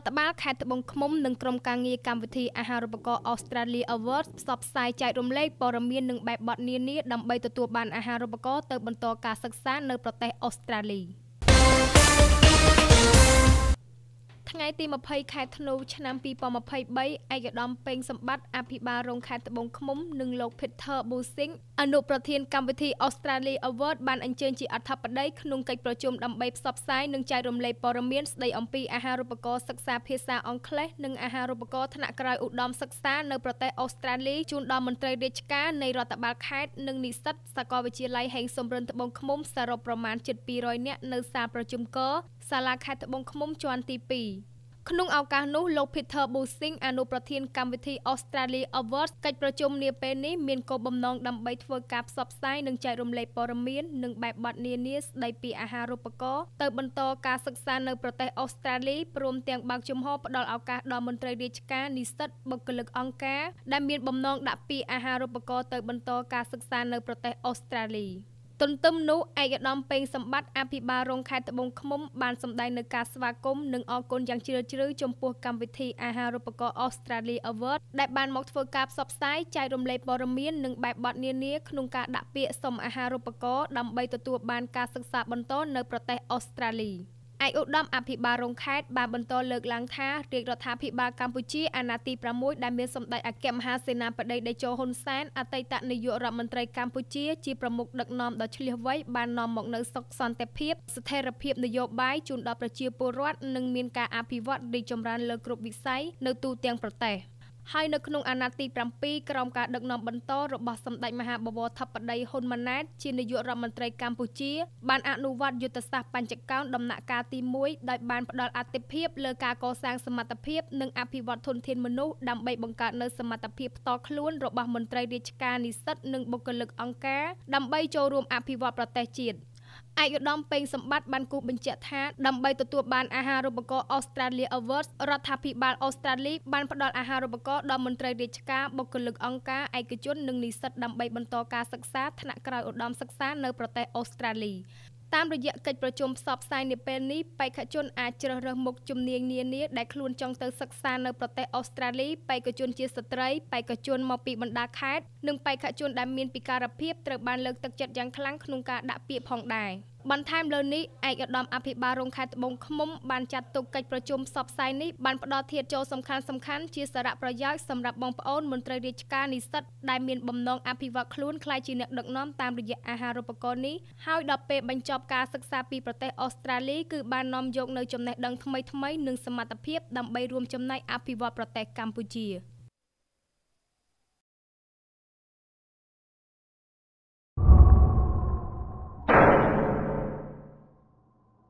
រដ្ឋបាលខេត្តត្បូងឃ្មុំនិងក្រុមការងារកម្មវិធីអាហារូបករណ៍ Australia Awards ផ្សព្វផ្សាយចែករំលែកព័ត៌មាននិងបែបបទនានាដើម្បីទទួលបានអាហារូបករណ៍ទៅបន្តការសិក្សានៅប្រទេសអូស្ត្រាលី។ ថ្ងៃទី20ខែធ្នូឆ្នាំ2023ឯកឧត្តមពេញសម្បត្តិអភិបាលរងខេត្តត្បូងឃ្មុំនិងលោក Peter Busing អនុប្រធានកម្មវិធី Australia Award បានអញ្ជើញជាអធិបតីក្នុងកិច្ចប្រជុំដើម្បីផ្សព្វផ្សាយនិងចែករំលែកព័ត៌មានស្ដីអំពីអាហារូបករណ៍សិក្សាភាសាអង់គ្លេសនិងអាហារូបករណ៍ថ្នាក់ក្រោយឧត្តមសិក្សានៅប្រទេសអូស្ត្រាលីជូនដល់មន្ត្រីរាជការនៃរដ្ឋបាលខេត្តនិងនិស្សិតសាកលវិទ្យាល័យហេងសំរិនត្បូងឃ្មុំសរុបប្រមាណជិត200នាក់នៅសាលប្រជុំកសាលាខេត្តត្បូងឃ្មុំជាន់ទី2 ក្នុងឱកាសនោះលោក Peter Busing អនុប្រធានកម្មវិធី Australia Awards កិច្ចប្រជុំនាពេលនេះមានគោលបំណងដើម្បីធ្វើការផ្សព្វផ្សាយនិងចែករំលែកព័ត៌មាននិងបែបបទនានាស្ដីពីអាហារូបករណ៍ទៅបន្តការសិក្សានៅប្រទេសអូស្ត្រាលីព្រមទាំងបើកចំហផ្ដល់ឱកាសដល់មន្ត្រីរាជការនិស្សិតបុគ្គលិកអង្គការដែលមានបំណងដាក់ពាក្យអាហារូបករណ៍ទៅបន្តការសិក្សានៅប្រទេសអូស្ត្រាលី។ ទន្ទឹមនោះឯកឧត្តមពេងសម្បត្តិអភិបាលរងខេត្តត្បូងឃ្មុំបានសម្ដែងនៅការស្វាគមន៍និងអរគុណយ៉ាងជ្រាលជ្រៅចំពោះកម្មវិធីអាហារូបករណ៍ Australia Award ដែលបានមកធ្វើការផ្សព្វផ្សាយចែករំលែកព័ត៌មាននិងបែបបទនានាក្នុងការដាក់ពាក្យសុំអាហារូបករណ៍ដើម្បីទទួលបានការសិក្សាបន្តនៅប្រទេសអូស្ត្រាលី។ ឯកឧត្តមអភិបាលរងខេត្តបានបន្តលើកឡើងថារាជរដ្ឋាភិបាលកម្ពុជាអាណត្តិទី6ដែលមានសម្ដេចអគ្គមហាសេនាបតីតេជោហ៊ុនសែនអតីតនាយករដ្ឋមន្ត្រីកម្ពុជាជាប្រមុខដឹកនាំដ៏ឆ្លៀសវៃបាននាំមកនូវសុខសន្តិភាពស្ថិរភាពនយោបាយជូនដល់ប្រជាពលរដ្ឋនិងមានការអភិវឌ្ឍរីកចម្រើនលើគ្រប់វិស័យនៅទូទាំងប្រទេស។ ហើយនៅក្នុងអាណត្តិទី7ក្រោមការដឹកនាំបន្តរបស់សម្ដេចមហាបវរធិបតីហ៊ុនម៉ាណែតជានាយករដ្ឋមន្ត្រីកម្ពុជាបានអនុវត្តយុទ្ធសាស្ត្របញ្ចកោណដំណាក់កាលទី1ដោយបានផ្ដល់អាទិភាពលើការកសាងសមត្ថភាពនិងអភិវឌ្ឍធនធានមនុស្សដើម្បីបង្កើតនូវសមត្ថភាពផ្ទាល់ខ្លួនរបស់មន្ត្រីរាជការនិស្សិតនិងបុគ្គលិកអង្គការដើម្បីចូលរួមអភិវឌ្ឍប្រទេសជាតិ ឯកឧត្តមពេញសម្បត្តិបានគូបញ្ជាក់ថាដើម្បីទទួលបានអាហារូបករណ៍ Australia Awards រដ្ឋាភិបាលអូស្ត្រាលីបានផ្ដល់អាហារូបករណ៍ដល់មន្ត្រីរាជការបុគ្គលិកអង្គការឯកជននិងនិស្សិតដើម្បីបន្តការសិក្សាថ្នាក់ក្រោយឧត្តមសិក្សានៅប្រទេសអូស្ត្រាលីតាមរយៈកិច្ចប្រជុំផ្សព្វផ្សាយនាពេលនេះបេក្ខជនអាចជ្រើសរើសមុខជំនាញនានាដែលខ្លួនចង់ទៅសិក្សានៅប្រទេសអូស្ត្រាលីបេក្ខជនជាស្ត្រីបេក្ខជនមកពីបណ្ដាខេត្តនិងបេក្ខជនដែលមានពិការភាពត្រូវបានលើកទឹកចិត្តយ៉ាងខ្លាំងក្នុងការដាក់ពាក្យផងដែរ។ បន្ថែមលើនេះឯកឧត្តមអភិបាលរងខេត្តត្បូងឃ្មុំបានចាត់ទុកកិច្ចប្រជុំផ្សព្វផ្សាយនេះបានផ្ដល់ធាតុចូលសំខាន់សំខាន់ជាសារៈប្រយោជន៍សម្រាប់បងប្អូនមន្ត្រីរាជការនិស្សិតដែលមានបំណងអភិវឌ្ឍខ្លួនក្លាយជាអ្នកដឹកនាំតាមរយៈអាហារូបករណ៍នេះហើយដល់ពេលបញ្ចប់ការសិក្សាពីប្រទេសអូស្ត្រាលីគឺបាននាំយកនៅចំណេះដឹងថ្មីៗនិងសមត្ថភាពដើម្បីរួមចំណែកអភិវឌ្ឍប្រទេសកម្ពុជា។